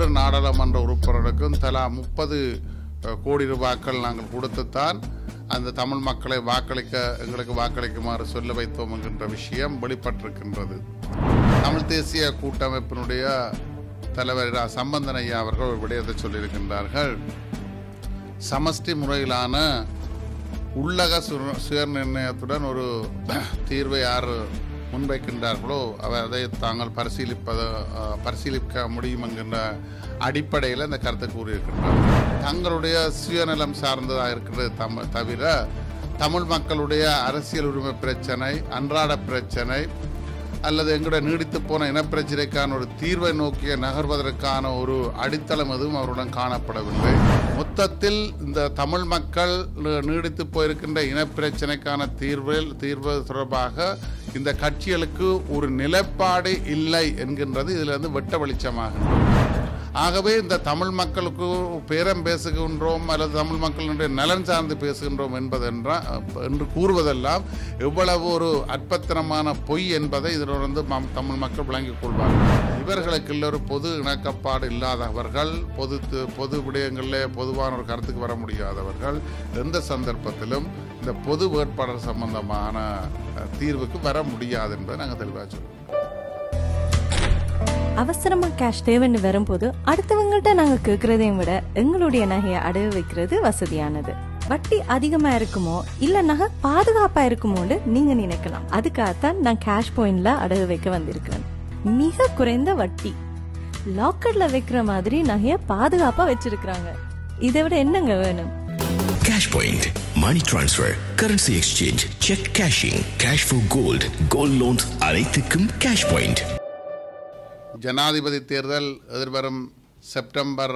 ஒவ்வொரு நாடாளுமன்ற உறுப்பினருக்கும் தலா முப்பது கோடி ரூபாய்கள் நாங்கள் கொடுத்துத்தான் அந்த தமிழ் மக்களை வாக்களிக்க எங்களுக்கு வாக்களிக்குமாறு சொல்ல வைத்தோம் என்கின்ற விஷயம் வெளிப்பட்டிருக்கின்றது தமிழ் தேசிய கூட்டமைப்பினுடைய தலைவர் இரா. சம்பந்தன் ஐயா அவர்கள் ஒரு விடயத்தை சொல்லியிருக்கின்றார்கள் சமஷ்டி முறையிலான உள்ளக சு- சுயநிர்ணயத்துடன் ஒரு தீர்வை யார் முன்வைக்கின்றார்களோ அவர் அதை தாங்கள் பரிசீலிப்பது பரிசீலிக்க முடியும் என்கின்ற அடிப்படையில் இந்த கருத்தை கூறியிருக்கின்றார். தங்களுடைய சுயநலம் சார்ந்ததாக இருக்கிறது தம் தவிர தமிழ் மக்களுடைய அரசியல் உரிமை பிரச்சனை அன்றாட பிரச்சனை அல்லது எங்களுடைய நீடித்து போன இனப்பிரச்சனைக்கான ஒரு தீர்வை நோக்கிய நகர்வதற்கான ஒரு அடித்தளம் எதுவும் அவருடன் காணப்படவில்லை. மொத்தத்தில் இந்த தமிழ் மக்கள் நீடித்து போயிருக்கின்ற இனப்பிரச்சனைக்கான தீர்வில் தீர்வு தொடர்பாக இந்த கட்சிகளுக்கு ஒரு நிலைப்பாடு இல்லை என்கின்றது இதிலிருந்து வெட்ட வெளிச்சமாக ஆகவே இந்த தமிழ் மக்களுக்கு பேரம் பேசுகின்றோம் அல்லது தமிழ் மக்களுடைய நலன் சார்ந்து பேசுகின்றோம் என்பதென்றா என்று கூறுவதெல்லாம் எவ்வளவு ஒரு அற்பத்தனமான பொய் என்பதை இதிலிருந்து மம்- தமிழ் மக்கள் விளங்கிக் கொள்வார்கள். இவர்களுக்கு ஒரு பொது இணக்கப்பாடு இல்லாதவர்கள் பொது பொது விடயங்களில் பொதுவான ஒரு கருத்துக்கு வர முடியாதவர்கள் எந்த சந்தர்ப்பத்திலும் இந்த பொது வேட்பாளர் சம்பந்தமான தீர்வுக்கு வர முடியாது என்பதை நாங்கள் தெளிவாக சொல்லுவோம் அவசரமா கேஷ் தேவைன்னு வரும்போது அடுத்தவங்கள்ட்ட நாங்க கேக்குறதையும் விட எங்களுடைய நகையை அடகு வைக்கிறது வசதியானது. வட்டி அதிகமா இருக்குமோ இல்ல நகை பாதுகாப்பா இருக்குமோன்னு நீங்க நினைக்கலாம். அதுக்காகத்தான் நான் கேஷ் பாயிண்ட்ல அடகு வைக்க வந்திருக்கிறேன். மிக குறைந்த வட்டி. லாக்கர்ல வைக்கிற மாதிரி நகைய பாதுகாப்பா வச்சிருக்காங்க இதை விட என்னங்க வேணும்? Cash Point, money transfer currency exchange cheque cashing cash for gold gold loans அனைத்துக்கும் கேஷ் பாயிண்ட் ஜனாதிபதி தேர்தல் எதிர்வரும் செப்டம்பர்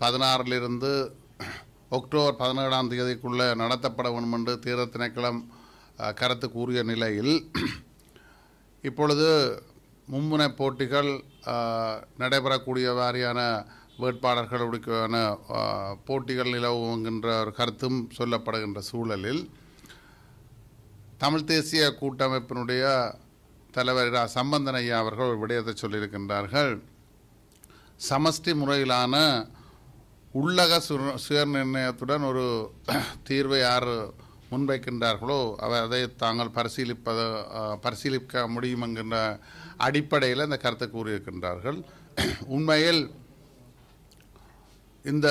பதினாறிலிருந்து அக்டோபர் பதினேழாம் தேதிக்குள்ளே நடத்தப்பட வேண்டும் என்று தேர்தல் திணைக்களம் கருத்து கூறிய நிலையில் இப்பொழுது மும்முனை போட்டிகள் நடைபெறக்கூடிய வாரியான வேட்பாளர்களுக்கான போட்டிகள் நிலவுகின்ற ஒரு கருத்தும் சொல்லப்படுகின்ற சூழலில் தமிழ் தேசிய கூட்டமைப்பினுடைய தலைவர் சம்பந்தன் ஐயா அவர்கள் ஒரு விடயத்தை சொல்லியிருக்கின்றார்கள். சமஷ்டி முறையிலான உள்ளக சு சுயநிர்ணயத்துடன் ஒரு தீர்வை யார் முன்வைக்கின்றார்களோ அவர் அதை தாங்கள் பரிசீலிப்பது பரிசீலிக்க முடியும் என்கின்ற அடிப்படையில் இந்த கருத்தை கூறியிருக்கின்றார்கள். உண்மையில் இந்த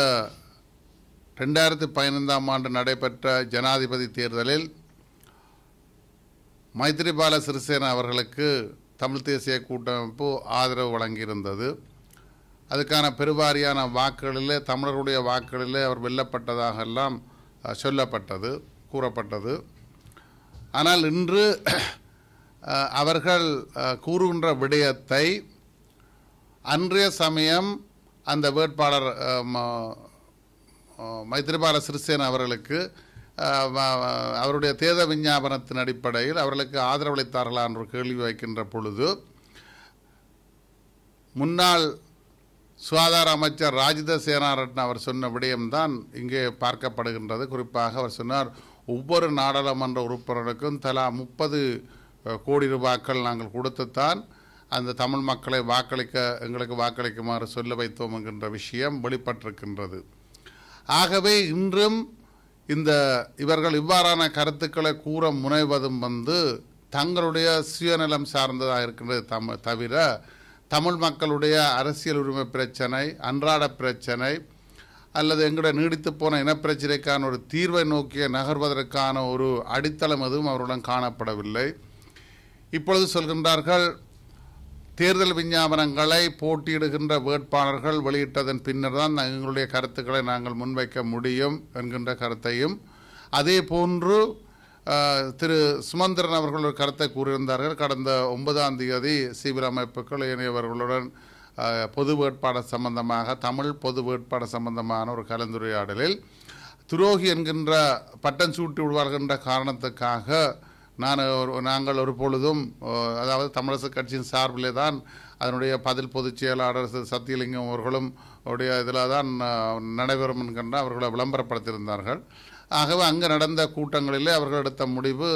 ரெண்டாயிரத்தி பதினைந்தாம் ஆண்டு நடைபெற்ற ஜனாதிபதி தேர்தலில் மைத்திரிபால சிறிசேனா அவர்களுக்கு தமிழ் தேசிய கூட்டமைப்பு ஆதரவு வழங்கியிருந்தது. அதுக்கான பெருவாரியான வாக்குகளிலே தமிழர்களுடைய வாக்குகளிலே அவர் வெல்லப்பட்டதாக எல்லாம் சொல்லப்பட்டது கூறப்பட்டது. ஆனால் இன்று அவர்கள் கூறுகின்ற விடயத்தை அன்றைய சமயம் அந்த வேட்பாளர் ம- மைத்திரிபால சிறிசேன அவர்களுக்கு அவருடைய தேர்தல் விஞ்ஞாபனத்தின் அடிப்படையில் அவர்களுக்கு ஆதரவளித்தார்களா என்று கேள்வி வைக்கின்ற பொழுது முன்னாள் சுகாதார அமைச்சர் ராஜித சேனாரட்ன அவர் சொன்ன விடயம்தான் இங்கே பார்க்கப்படுகின்றது. குறிப்பாக அவர் சொன்னார் ஒவ்வொரு நாடாளுமன்ற உறுப்பினருக்கும் தலா முப்பது கோடி ரூபாக்கள் நாங்கள் கொடுத்துத்தான் அந்த தமிழ் மக்களை வாக்களிக்க எங்களுக்கு வாக்களிக்குமாறு சொல்ல வைத்தோம் என்கின்ற விஷயம் வெளிப்பட்டிருக்கின்றது. ஆகவே இன்றும் இந்த இவர்கள் இவ்வாறான கருத்துக்களை கூற முனைவதும் வந்து தங்களுடைய சுயநலம் சார்ந்ததாக இருக்கின்றது தம் தவிர தமிழ் மக்களுடைய அரசியல் உரிமை பிரச்சனை அன்றாட பிரச்சனை அல்லது எங்களுடைய நீடித்து போன இனப்பிரச்சனைக்கான ஒரு தீர்வை நோக்கிய நகர்வதற்கான ஒரு அடித்தளம் எதுவும் அவருடன் காணப்படவில்லை. இப்பொழுது சொல்கின்றார்கள் தேர்தல் விஞ்ஞாபனங்களை போட்டியிடுகின்ற வேட்பாளர்கள் வெளியிட்டதன் பின்னர் தான் நாங்கள் எங்களுடைய கருத்துக்களை நாங்கள் முன்வைக்க முடியும் என்கின்ற கருத்தையும். அதே போன்று திரு சுமந்திரன் அவர்கள் ஒரு கருத்தை கூறியிருந்தார்கள். கடந்த ஒன்பதாம் தேதி சிவில் அமைப்புகள் இணையவர்களுடன் பொது வேட்பாளர் சம்பந்தமாக தமிழ் பொது வேட்பாளர் சம்பந்தமான ஒரு கலந்துரையாடலில் துரோகி என்கின்ற பட்டம் சூட்டி விடுவார்கின்ற காரணத்துக்காக நான் ஒரு நாங்கள் ஒரு பொழுதும் அதாவது தமிழரசு கட்சியின் சார்பிலே தான் அதனுடைய பதில் பொதுச் செயலாளர் சத்தியலிங்கம் அவர்களும் உடைய இதில் தான் நடைபெறும் என்கின்ற அவர்களை விளம்பரப்படுத்தியிருந்தார்கள். ஆகவே அங்கு நடந்த கூட்டங்களிலே அவர்கள் எடுத்த முடிவு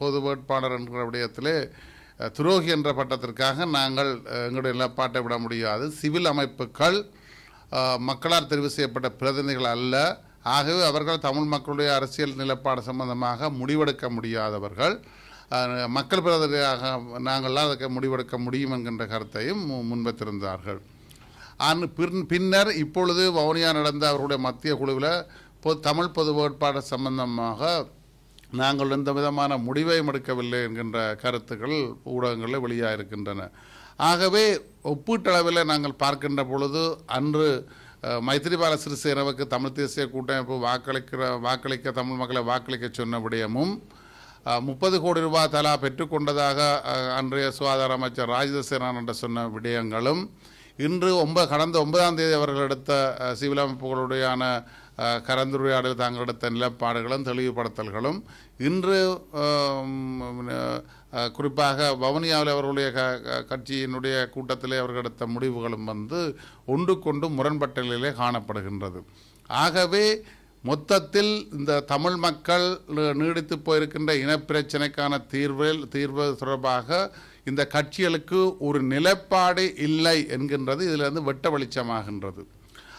பொது வேட்பாளர் என்கிற விடயத்திலே துரோகி என்ற பட்டத்திற்காக நாங்கள் எங்களுடைய நிலப்பாட்டை விட முடியாது. சிவில் அமைப்புகள் மக்களால் தெரிவு செய்யப்பட்ட பிரதிநிதிகள் அல்ல. ஆகவே அவர்கள் தமிழ் மக்களுடைய அரசியல் நிலப்பாடு சம்பந்தமாக முடிவெடுக்க முடியாதவர்கள். மக்கள் பிரதிநிதியாக நாங்கள்லாம் அதுக்கு முடிவெடுக்க முடியும் என்கின்ற கருத்தையும் மு- முன்வைத்திருந்தார்கள். அன் பின் பின்னர் இப்பொழுது வவுனியா நடந்த அவருடைய மத்திய குழுவில் பொ தமிழ் பொது வேட்பாடு சம்பந்தமாக நாங்கள் எந்த விதமான முடிவையும் எடுக்கவில்லை என்கின்ற கருத்துக்கள் ஊடகங்களில் வெளியாக இருக்கின்றன ஆகவே ஒப்பீட்டளவில் நாங்கள் பார்க்கின்ற பொழுது அன்று மைத்திரிபால சிறிசேனவுக்கு தமிழ் தேசிய கூட்டமைப்பு வாக்களிக்கிற வாக்களிக்க தமிழ் மக்களை வாக்களிக்க சொன்ன விடயமும் முப்பது கோடி ரூபாய் தலா பெற்றுக்கொண்டதாக அன்றைய சுகாதார அமைச்சர் ராஜித சேனான் என்று சொன்ன விடயங்களும் இன்று ஒன்பது கடந்த ஒன்பதாம் தேதி அவர்கள் எடுத்த அஹ், சிவில் அமைப்புகளுடையான கலந்துரையாடல் தாங்கள் எடுத்த நிலப்பாடுகளும் தெளிவுபடுத்தல்களும் இன்று குறிப்பாக வவுனியாவில் அவர்களுடைய க க- கட்சியினுடைய கூட்டத்திலே அவர்கள் எடுத்த முடிவுகளும் வந்து ஒன்றுக்கொண்டு முரண்பட்ட நிலையிலே காணப்படுகின்றது ஆகவே மொத்தத்தில் இந்த தமிழ் மக்கள் நீடித்து போயிருக்கின்ற இனப்பிரச்சனைக்கான தீர்வில் தீர்வு தொடர்பாக இந்த கட்சிகளுக்கு ஒரு நிலைப்பாடு இல்லை என்கின்றது இதிலிருந்து வெட்ட வெளிச்சமாகின்றது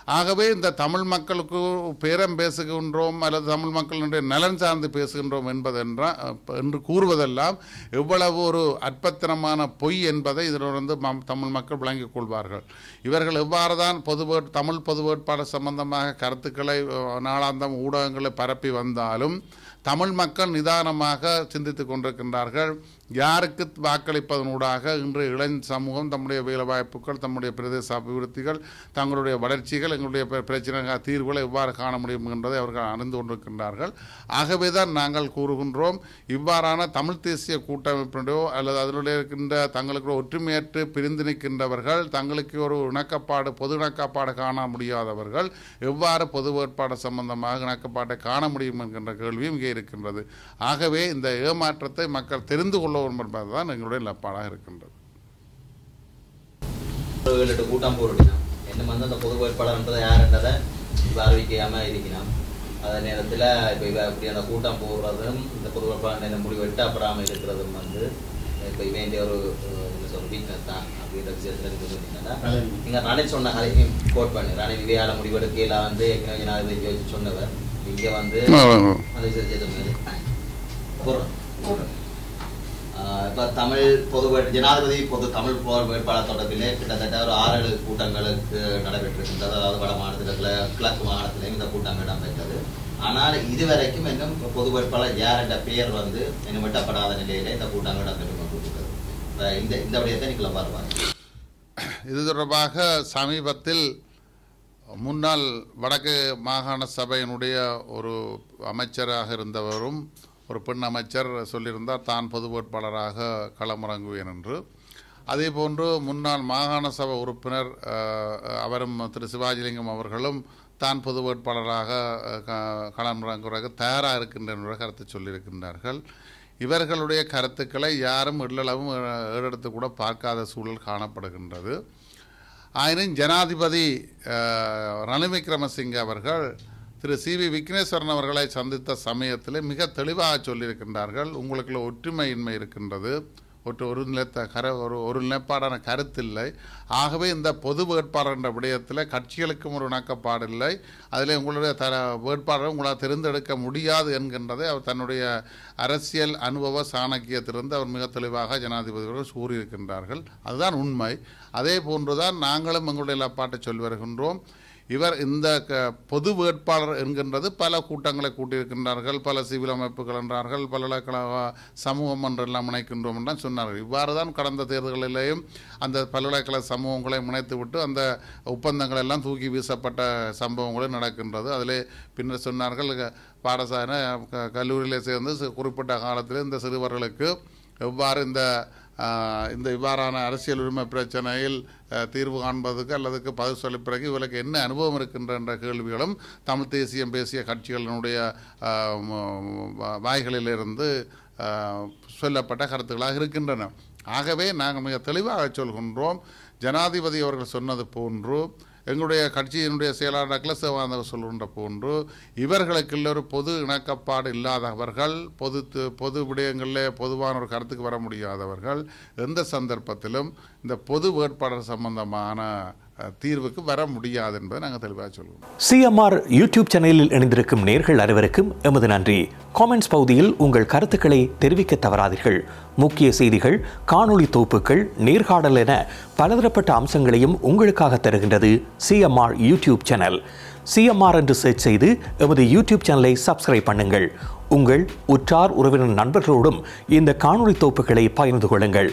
ஆகவே இந்த தமிழ் மக்களுக்கு பேரம் பேசுகின்றோம் அல்லது தமிழ் மக்களுடைய நலன் சார்ந்து பேசுகின்றோம் என்பதென்றா என்று கூறுவதெல்லாம் எவ்வளவு ஒரு அற்பத்தனமான பொய் என்பதை இதிலிருந்து மம்- தமிழ் மக்கள் விளங்கிக் கொள்வார்கள். இவர்கள் எவ்வாறு தான் பொது வேட்- தமிழ் பொது வேட்பாளர் சம்பந்தமாக கருத்துக்களை நாளாந்தம் ஊடகங்களை பரப்பி வந்தாலும் தமிழ் மக்கள் நிதானமாக சிந்தித்துக் கொண்டிருக்கின்றார்கள். யாருக்கு வாக்களிப்பதனூடாக இன்று இளைஞ சமூகம் தம்முடைய வேலைவாய்ப்புகள் தம்முடைய பிரதேச அபிவிருத்திகள் தங்களுடைய வளர்ச்சிகள் எங்களுடைய பிரச்சனைகள் பிரச்சனை தீர்வுகளை எவ்வாறு காண முடியும் என்பதை அவர்கள் அறிந்து கொண்டிருக்கின்றார்கள். ஆகவே தான் நாங்கள் கூறுகின்றோம் இவ்வாறான தமிழ் தேசிய கூட்டமைப்பினோ அல்லது அதனுடைய இருக்கின்ற தங்களுக்கு ஒற்றுமையற்று பிரிந்து நிற்கின்றவர்கள் தங்களுக்கு ஒரு இணக்கப்பாடு பொது இணக்கப்பாடு காண முடியாதவர்கள் எவ்வாறு பொது வேட்பாடு சம்பந்தமாக இணக்கப்பாட்டை காண முடியும் என்கின்ற கேள்வியும் இங்கே இருக்கின்றது. ஆகவே இந்த ஏமாற்றத்தை மக்கள் தெரிந்து கொள்ள வேண்டும் என்பதுதான் எங்களுடைய நிலப்பாடாக இருக்கின்றது. கூட்டம் போட்டுட்டினான் என்ன வந்து அந்த பொது வேட்பாளர்ன்றதை யாருன்றதை இவ அறிவிக்காம இருக்கணும் அதே நேரத்தில் இப்போ இவ இப்படி அந்த கூட்டம் போடுறதும் இந்த பொது வேட்பாளர் இந்த முடிவு எட்டப்படாமல் இருக்கிறதும் வந்து இப்போ இவேண்டிய ஒரு என்ன சொல்ற வீக்னஸ் தான் அப்படின்ற விஷயத்தில் சொன்னீங்கன்னா நீங்கள் ரணில் சொன்ன கதையும் கோட் பண்ணி. ரணில் முடிவெடுக்கையில வந்து ஏற்கனவே யோசிச்சு சொன்னவர். இங்கே வந்து அந்த விஷயத்தை சொன்னது போடுறோம். ஆஹ் இப்போ தமிழ் பொது ஜனாதிபதி பொது தமிழ் போர் வேட்பாளர் தொடர்பிலே கிட்டத்தட்ட ஒரு ஆறு ஏழு கூட்டங்களுக்கு நடைபெற்றிருக்கின்றது. அதாவது வட மாநிலத்தில் கிழக்கு மாநிலத்திலையும் இந்த கூட்டம் இடம்பெற்றது. ஆனால் இதுவரைக்கும் இன்னும் பொது வேட்பாளர் யார் என்ற பெயர் வந்து இன்னும் வெட்டப்படாத நிலையிலே இந்த கூட்டம் இடம்பெற்று கொண்டிருக்கிறது. இந்த இந்த விடயத்தை நீங்கள பார்ப்பாங்க. இது தொடர்பாக சமீபத்தில் முன்னாள் வடக்கு மாகாண சபையினுடைய ஒரு அமைச்சராக இருந்தவரும் ஒரு பெண் அமைச்சர் சொல்லியிருந்தார் தான் பொது வேட்பாளராக களமிறங்குவேன் என்று. அதே போன்று முன்னாள் மாகாண சபை உறுப்பினர் அவரும் திரு. சிவாஜிலிங்கம் அவர்களும் தான் பொது வேட்பாளராக க- களமிறங்குவதற்கு தயாராக இருக்கின்ற கருத்தை சொல்லியிருக்கின்றார்கள். இவர்களுடைய கருத்துக்களை யாரும் எள்ளளவும் ஏறெடுத்து கூட பார்க்காத சூழல் காணப்படுகின்றது. ஆயினும் ஜனாதிபதி அஹ், ரணில் அவர்கள் திரு சி வி விக்னேஸ்வரன் அவர்களை சந்தித்த சமயத்தில் மிக தெளிவாக சொல்லியிருக்கின்றார்கள். உங்களுக்குள்ள ஒற்றுமையின்மை இருக்கின்றது. ஒற்று ஒரு நிலத்த கர ஒரு ஒரு நிலைப்பாடான கருத்தில்லை. ஆகவே இந்த பொது வேட்பாளர் என்ற விடயத்தில் கட்சிகளுக்கும் ஒரு இணக்கப்பாடு இல்லை அதில் உங்களுடைய த வேட்பாளரை உங்களால் தேர்ந்தெடுக்க முடியாது என்கின்றதை அவர் தன்னுடைய அரசியல் அனுபவ சாணக்கியத்திலிருந்து அவர் மிக தெளிவாக ஜனாதிபதிகள் கூறியிருக்கின்றார்கள். அதுதான் உண்மை. அதே போன்றுதான் நாங்களும் எங்களுடைய நிலப்பாட்டை சொல்லி வருகின்றோம். இவர் இந்த க பொது வேட்பாளர் என்கின்றது பல கூட்டங்களை கூட்டியிருக்கின்றார்கள் பல சிவில் அமைப்புகள் என்றார்கள் பல்கலைக்கழக சமூகம் என்றெல்லாம் இணைக்கின்றோம் என்றால் சொன்னார்கள். இவ்வாறு தான் கடந்த தேர்தல்களிலேயும் அந்த பல்கலைக்கழக சமூகங்களை இணைத்துவிட்டு அந்த ஒப்பந்தங்கள் எல்லாம் தூக்கி வீசப்பட்ட சம்பவங்களும் நடக்கின்றது. அதிலே பின்னர் சொன்னார்கள் பாடசாலை க- கல்லூரியிலே சேர்ந்து குறிப்பிட்ட காலத்தில் இந்த சிறுவர்களுக்கு எவ்வாறு இந்த இந்த இவ்வாறான அரசியல் உரிமை பிரச்சனையில் தீர்வு காண்பதற்கு அல்லதுக்கு பதிவு சொல்ல பிறகு இவர்களுக்கு என்ன அனுபவம் இருக்கின்ற என்ற கேள்விகளும் தமிழ் தேசியம் பேசிய கட்சிகளினுடைய வாய்களிலிருந்து சொல்லப்பட்ட கருத்துக்களாக இருக்கின்றன. ஆகவே நாங்கள் மிக தெளிவாக சொல்கின்றோம். ஜனாதிபதி அவர்கள் சொன்னது போன்று எங்களுடைய கட்சியினுடைய செயலாளர் அகிலசேவானவர் சொல்கின்ற போன்று இவர்களுக்கு ஒரு பொது இணக்கப்பாடு இல்லாதவர்கள் பொது பொது விடயங்களில் பொதுவான ஒரு கருத்துக்கு வர முடியாதவர்கள் எந்த சந்தர்ப்பத்திலும் இந்த பொது வேட்பாளர் சம்பந்தமான தீர்வுக்கு வர முடியாது என்பதை நாங்கள் தெளிவாக சொல்லுவோம். சிஎம்ஆர் யூடியூப் சேனலில் இணைந்திருக்கும் நேர்கள் அனைவருக்கும் எமது நன்றி. காமெண்ட்ஸ் பகுதியில் உங்கள் கருத்துக்களை தெரிவிக்க தவறாதீர்கள். முக்கிய செய்திகள் காணொளி தொகுப்புகள் நேர்காணல் என பலதரப்பட்ட அம்சங்களையும் உங்களுக்காக தருகின்றது சிஎம்ஆர் யூடியூப் சேனல். சிஎம்ஆர் என்று சர்ச் செய்து எமது யூடியூப் சேனலை சப்ஸ்கிரைப் பண்ணுங்கள். உங்கள் உற்றார் உறவினர் நண்பர்களோடும் இந்த காணொளி தொகுப்புகளை பகிர்ந்து கொள்ளுங்கள்.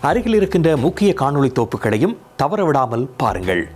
அருகில் இருக்கின்ற முக்கிய காணொளி தோப்புகளையும் தவறவிடாமல் பாருங்கள்.